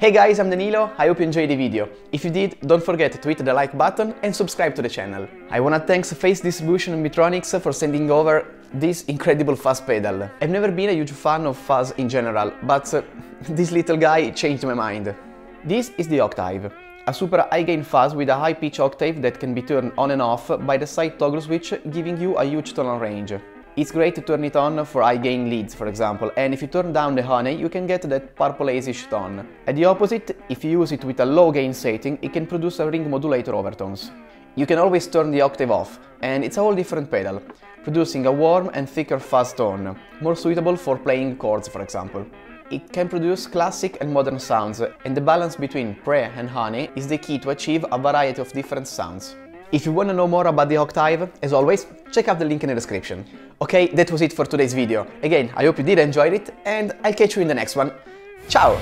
Hey guys, I'm Danilo, I hope you enjoyed the video. If you did, don't forget to hit the like button and subscribe to the channel. I wanna thank Face Distribution and Beetronics for sending over this incredible fuzz pedal. I've never been a huge fan of fuzz in general, but uh, this little guy changed my mind. This is the Octahive, a super high gain fuzz with a high pitch octave that can be turned on and off by the side toggle switch giving you a huge tonal range. It's great to turn it on for high gain leads, for example, and if you turn down the honey, you can get that purple hazish tone. At the opposite, if you use it with a low gain setting, it can produce a ring modulator overtones. You can always turn the octave off, and it's a whole different pedal, producing a warm and thicker fuzz tone, more suitable for playing chords, for example. It can produce classic and modern sounds, and the balance between pre and honey is the key to achieve a variety of different sounds. If you want to know more about the Octahive, as always, check out the link in the description. Okay, that was it for today's video. Again, I hope you did enjoy it, and I'll catch you in the next one. Ciao!